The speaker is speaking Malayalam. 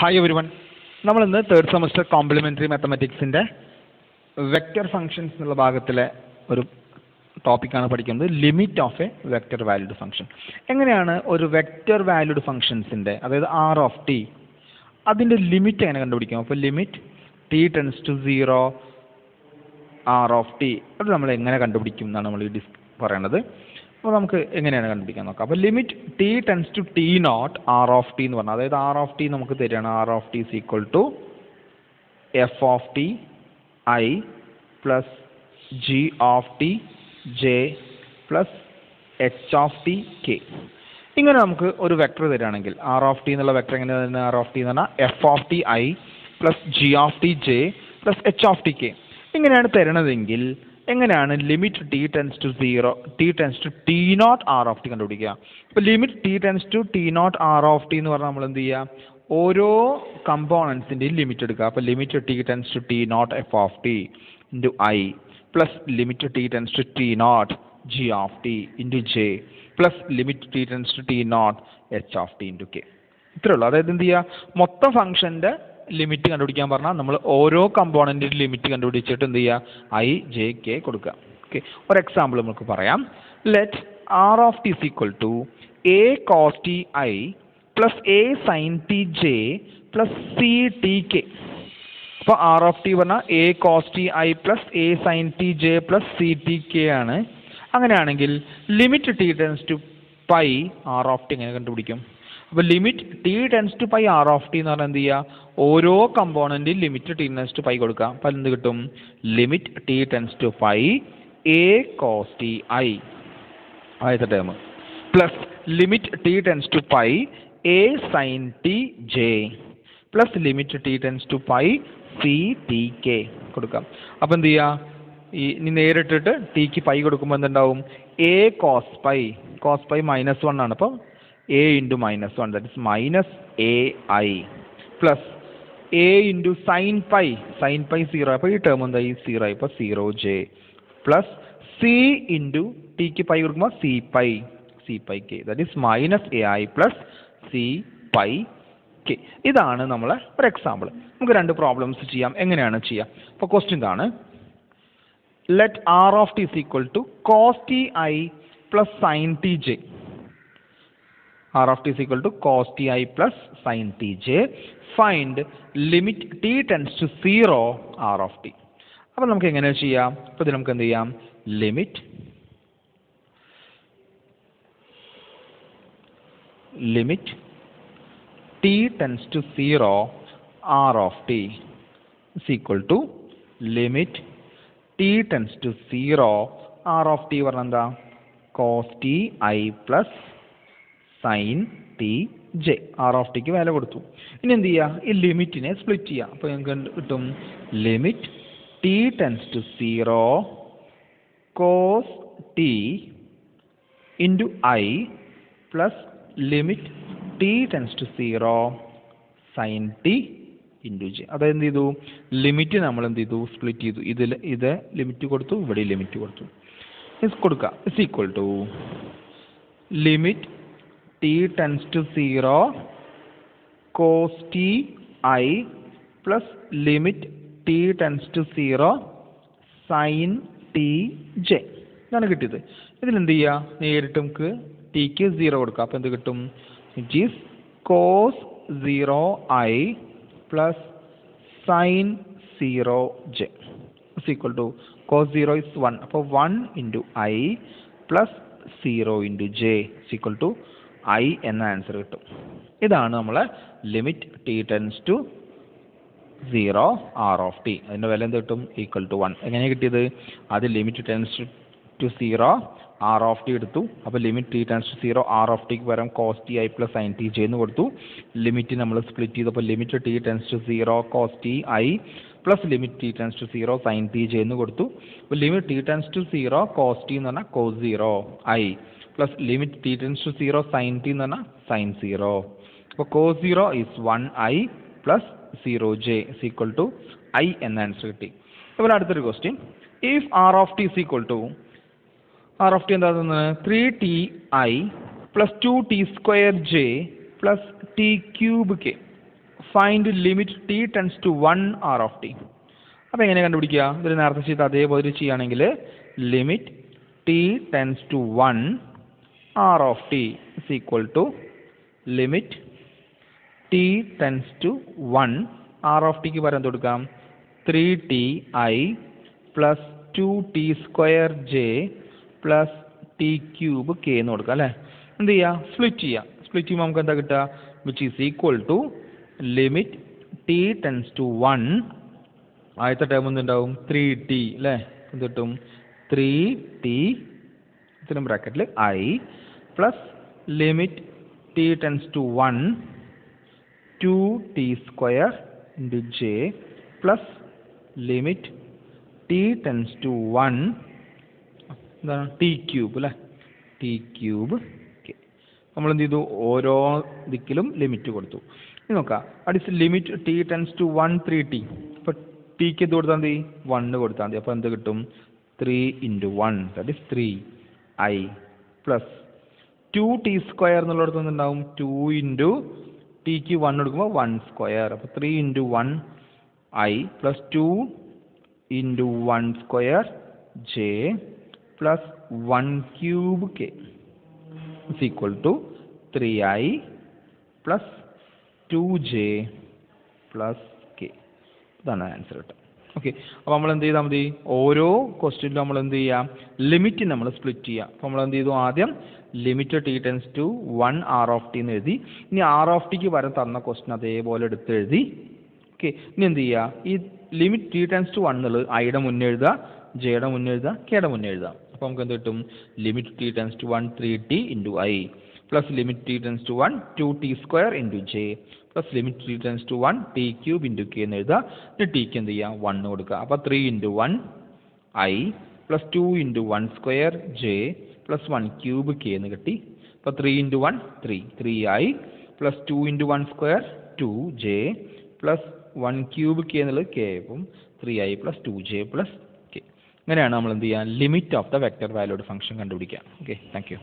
ഹായ് എവരി വൺ നമ്മൾ ഇന്ന് തേർഡ് സെമസ്റ്റർ കോംപ്ലിമെന്ററി മാത്തമാറ്റിക്സിന്റെ വെക്റ്റർ ഫംഗ്ഷൻസ് എന്നുള്ള ഭാഗത്തിലെ ഒരു ടോപ്പിക്കാണ് പഠിക്കുന്നത്. Limit of a vector valued function എങ്ങനെയാണ് ഒരു വെക്റ്റർ വാല്യൂഡ് ഫംഗ്ഷൻസിന്റെ അതായത് ആർ ഓഫ് ടി അതിന്റെ ലിമിറ്റ് എങ്ങനെ കണ്ടുപിടിക്കും? അപ്പോൾ limit T tends to zero R of T അത് നമ്മൾ എങ്ങനെ കണ്ടുപിടിക്കും എന്നാണ് നമ്മൾ ഈ ഡിസ് പറയണത്. അപ്പോൾ നമുക്ക് എങ്ങനെയാണ് കണ്ടുപിടിക്കാൻ നോക്കാം അപ്പോൾ limit T tends to T naught R of T എന്ന് പറഞ്ഞാൽ അതായത് ആർ ഓഫ് ടി നമുക്ക് തരികയാണ് R of T equal to F of T I plus G of T J plus H of T K ഇങ്ങനെ നമുക്ക് ഒരു വെക്റ്റർ തരികയാണെങ്കിൽ ആർ ഓഫ് ടി എന്നുള്ള വെക്റ്റർ എങ്ങനെ തന്നെ ആർ ഓഫ് ടി എന്ന് പറഞ്ഞാൽ F of T I plus G of T J plus H of T K ഇങ്ങനെയാണ് തരണതെങ്കിൽ എങ്ങനെയാണ് limit T tends to zero T tends to T naught R of T കണ്ടുപിടിക്കുക? അപ്പോൾ limit T tends to T naught R of T എന്ന് പറഞ്ഞാൽ നമ്മൾ എന്ത് ചെയ്യുക ഓരോ കമ്പോണൻസിന്റെയും ലിമിറ്റ് എടുക്കുക. അപ്പോൾ limit T tends to T naught F of T into I plus limit T tends to T naught G of T into J plus limit T tends to T naught H of T into K ഇത്രേ ഉള്ളൂ. അതായത് എന്ത് ചെയ്യുക മൊത്തം ഫംഗ്ഷന്റെ ലിമിറ്റ് കണ്ടുപിടിക്കാൻ പറഞ്ഞാൽ നമ്മൾ ഓരോ കമ്പോണന്റിന്റെ ലിമിറ്റ് കണ്ടുപിടിച്ചിട്ട് എന്ത് ചെയ്യുക ഐ ജെ കെ കൊടുക്കുക. ഓക്കെ ഒരു എക്സാമ്പിൾ നമുക്ക് പറയാം. Let R of T equal to A cos T I plus A sin T J plus C T K അപ്പോൾ ആർ ഓഫ് ടി പറഞ്ഞാൽ A cos T I plus A sin T J plus C T K ആണ്. അങ്ങനെയാണെങ്കിൽ limit T tends to pi R of T എങ്ങനെ കണ്ടുപിടിക്കും? അപ്പോൾ limit T tends to pi R of T എന്ന് പറഞ്ഞാൽ എന്ത് ചെയ്യുക? ഓരോ കമ്പോണന്റിൽ limit T tends to pi കൊടുക്കുക. അപ്പോൾ എന്ത് കിട്ടും? Limit T tends to pi A cos T I ആദ്യത്തെ term plus limit T tends to pi A sin T J plus limit T tends to pi C T K കൊടുക്കാം. അപ്പോൾ എന്ത് ചെയ്യുക? ഈ ഇനി നേരിട്ടിട്ട് ടിക്ക് പൈ കൊടുക്കുമ്പോൾ എന്തുണ്ടാവും? A cos pi cos pi minus one ആണ്. അപ്പം A into minus one that is minus A I plus A into sin pi sin pi zero അപ്പോൾ ഈ ടേം എന്തായി? സീറോ ആയി zero J plus C into tick pi കൊടുക്കുമ്പോൾ C pi C pi K that is minus A I plus C pi K ഇതാണ് നമ്മളെ ഒരു എക്സാമ്പിൾ നമുക്ക് രണ്ട് പ്രോബ്ലംസ് ചെയ്യാം. എങ്ങനെയാണ് ചെയ്യാം? അപ്പോൾ ക്വസ്റ്റ്യൻ ഇതാണ്. Let R of T is equal to cos T I plus sin T J R of T is equal to cos T I plus sin T J find limit T tends to zero R of T അപ്പോൾ നമുക്ക് എങ്ങനെ ചെയ്യാം? അപ്പോൾ ഇത് നമുക്ക് എന്ത് ചെയ്യാം? Limit limit T tends to zero R of T is equal to limit T tends to zero R of T പറഞ്ഞാൽ എന്താ? Cos T I plus sin T J R of tick വില കൊടുത്തു. ഇനി എന്ത് ചെയ്യുക ഈ ലിമിറ്റിനെ സ്പ്ലിറ്റ് ചെയ്യുക അപ്പോൾ ഞങ്ങൾക്ക് കിട്ടും? Limit T tends to zero cos T into I plus limit T tends to zero sin T into J അതായത് എന്ത് ചെയ്തു? ലിമിറ്റ് നമ്മൾ എന്ത് ചെയ്തു? സ്പ്ലിറ്റ് ചെയ്തു. ഇതിൽ ഇത് ലിമിറ്റ് കൊടുത്തു ഇവിടെ ലിമിറ്റ് കൊടുത്തു. കൊടുക്കുക is equal to limit T tends to zero cos T I plus limit T tends to zero sin T J ഇതാണ് കിട്ടിയത്. ഇതിൽ എന്ത് ചെയ്യുക നേരിട്ട് നമുക്ക് ടിക്ക് സീറോ കൊടുക്കുക അപ്പോൾ എന്ത് കിട്ടും? It is cos zero I plus sin zero J equal to cos zero is one അപ്പോൾ one into I plus zero into J equal to I എന്ന ആൻസർ കിട്ടും. ഇതാണ് നമ്മൾ limit T tends to zero R of T അതിന്റെ വില എന്ത് കിട്ടും? ഈക്വൽ ടു വൺ എങ്ങനെ കിട്ടിയത്? അത് limit tends to zero R of T എടുത്തു. അപ്പോൾ limit T tends to zero R of tick പകരം cos T I plus sin T എന്ന് കൊടുത്തു. ലിമിറ്റ് നമ്മൾ സ്പ്ലിറ്റ് ചെയ്തപ്പോൾ limit T tends to zero cos T I plus limit T tends to zero sin T എന്ന് കൊടുത്തു. അപ്പോൾ limit T tends to zero cos T എന്ന് പറഞ്ഞാൽ cos zero I plus limit T tends to zero sin T എന്ന് പറഞ്ഞാൽ സൈൻ സീറോ അപ്പോൾ cos zero is one I plus zero J is equal to I എന്ന ആൻസർ കിട്ടി. അതുപോലെ അടുത്തൊരു question if R of T is equal to R of T എന്താ three T I plus two T square J plus T cube K find limit T tends to one R of T അപ്പോൾ എങ്ങനെ കണ്ടുപിടിക്കുക? ഇതൊരു നേരത്തെ ചെയ്ത് അതേപോലെ ചെയ്യുകയാണെങ്കിൽ limit T tends to one R of T is equal to limit T tends to one R of tick പകരം എന്ത് കൊടുക്കാം? Three T I plus two T square J plus T cube K എന്ന് കൊടുക്കുക അല്ലേ? എന്ത് ചെയ്യുക സ്പ്ലിറ്റ് ചെയ്യുക സ്പ്ലിറ്റ് ചെയ്യുമ്പോൾ നമുക്ക് എന്താ കിട്ടുക? Which is equal to limit T tends to one ആദ്യത്തെ ടേം എന്തുണ്ടാവും ത്രീ ടി അല്ലേ? എന്ത് കിട്ടും? ത്രീ ടി ഇത്തരം ബ്രാക്കറ്റിൽ I plus limit T tends to one two T square into J plus limit T tends to one എന്താണ് ടി ക്യൂബ് അല്ലേ ടി ക്യൂബ് ഓക്കെ നമ്മൾ എന്ത് ചെയ്തു? ഓരോ ദിക്കിലും ലിമിറ്റ് കൊടുത്തു. ഇനി നോക്കാം. അടിസ് limit T tends to one three T അപ്പോൾ ടിക്ക് എന്ത് കൊടുത്താൽ മതി? വണ്ണ് കൊടുത്താൽ മതി. അപ്പോൾ എന്ത് കിട്ടും? Three into one that is three I plus two T square എന്നുള്ളിടത്ത് എന്തുണ്ടാവും? ടു ഇന്റു ടിക്ക് വൺ എടുക്കുമ്പോൾ വൺ സ്ക്വയർ അപ്പോൾ three into one I plus two into one square J plus one cube K is equal to three I plus two J plus K ഇതാണ് ആൻസർ കേട്ടോ ഓക്കെ അപ്പോൾ നമ്മൾ എന്ത് ചെയ്താൽ മതി? ഓരോ ക്വസ്റ്റ്യനിലും നമ്മൾ എന്ത് ചെയ്യാം? ലിമിറ്റ് നമ്മൾ സ്പ്ലിറ്റ് ചെയ്യാം. അപ്പോൾ നമ്മൾ എന്ത് ചെയ്തു ആദ്യം? Limit T tends to one R of T എന്ന് എഴുതി. ഇനി ആർ ഓഫ് ടിക്ക് വരെ തന്ന ക്വസ്റ്റ്യൻ അതേപോലെ എടുത്ത് എഴുതി. ഓക്കെ ഇനി എന്ത് ചെയ്യുക ഈ limit T tends to one എന്നുള്ളത് ഐയുടെ മുന്നേ എഴുതുക ജെയുടെ മുന്നേ എഴുതുക കെയുടെ മുന്നേ എഴുതുക. അപ്പോൾ നമുക്ക് എന്ത് കിട്ടും? Limit T tends to one three T into I limit T tends to one two T square into J plus limit T tends to one T cube into K എന്ന് എഴുതുക. എന്നിട്ട് ടിക്ക് എന്ത് ചെയ്യുക വൺ കൊടുക്കുക. അപ്പോൾ three into one I plus two into one square J plus one cube K എന്ന് കിട്ടി. അപ്പോൾ three into one three three I plus two into one square two J plus one cube K എന്നുള്ളത് കെ ആയപ്പം three I plus two J plus K ഇങ്ങനെയാണ് നമ്മൾ എന്ത് ചെയ്യുക limit of the vector valued function കണ്ടുപിടിക്കുക. Okay thank you